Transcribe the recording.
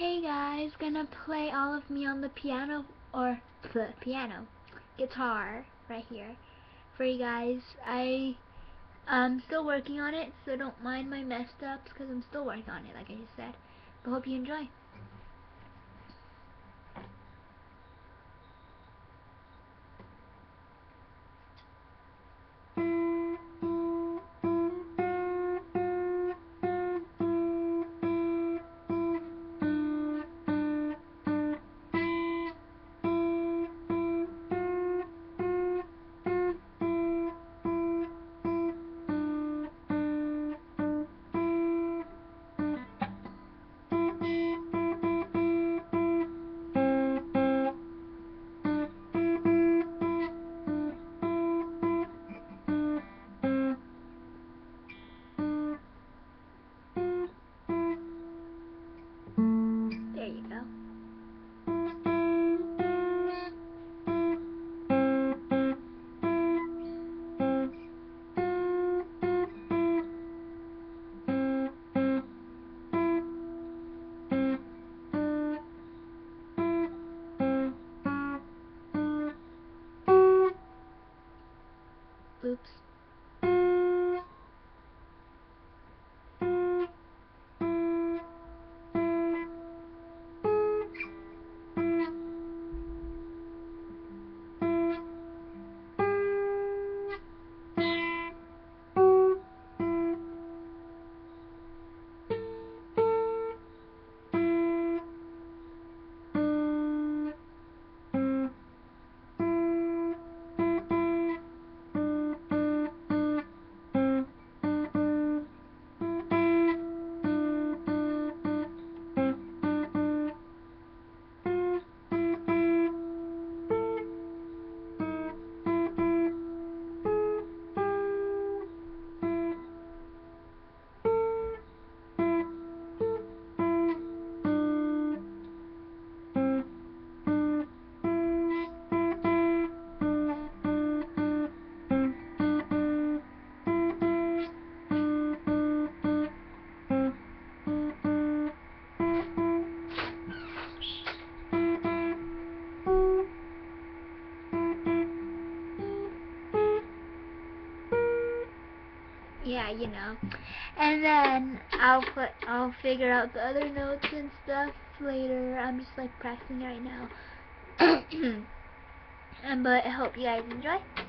Hey guys, gonna play all of me on the piano, or the piano, guitar, right here, for you guys. I, I'm still working on it, so don't mind my messed ups, because I'm still working on it, like I just said. But hope you enjoy. Oops. Yeah, you know. And then I'll put I'll figure out the other notes and stuff later. I'm just like practicing right now. and but I hope you guys enjoy.